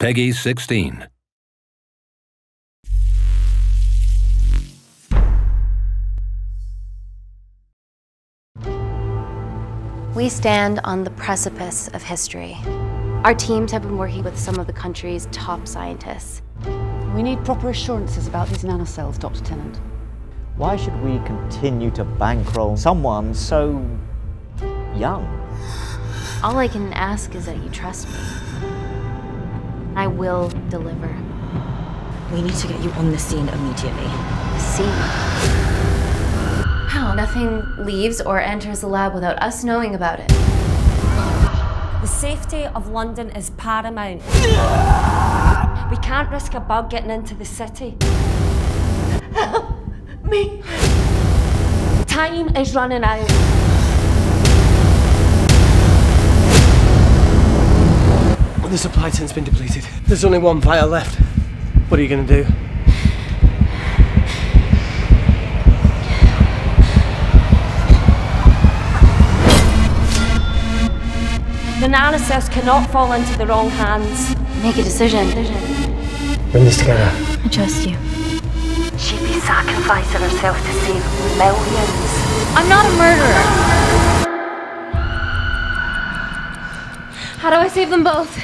PEGI 16. We stand on the precipice of history. Our teams have been working with some of the country's top scientists. We need proper assurances about these nanocells, Dr. Tennant. Why should we continue to bankroll someone so young? All I can ask is that you trust me. I will deliver. We need to get you on the scene immediately. See? How? Nothing leaves or enters the lab without us knowing about it. The safety of London is paramount. We can't risk a bug getting into the city. Help me! Time is running out. The supply tank's been depleted. There's only one vial left. What are you going to do? The nanocells cannot fall into the wrong hands. Make a decision. Bring this together. I trust you. She'd be sacrificing herself to save millions. I'm not a murderer. How do I save them both?